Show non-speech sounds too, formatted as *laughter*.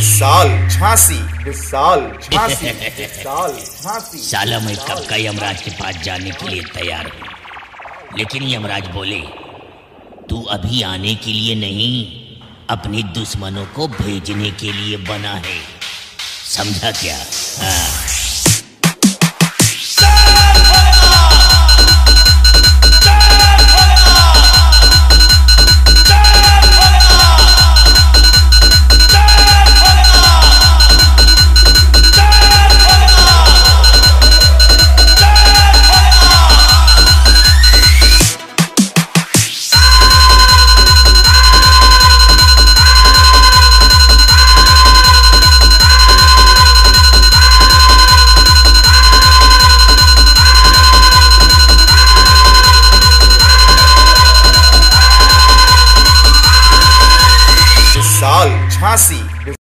साल *laughs* झांसी इस साल झांसी *laughs* इस साल झांसी साला मैं कब का यमराज के पास जाने के लिए तैयार हूँ? लेकिन यमराज बोले तू अभी आने के लिए नहीं अपने दुश्मनों को भेजने के लिए बना है। समझा क्या? हाँ। इस साल झांसी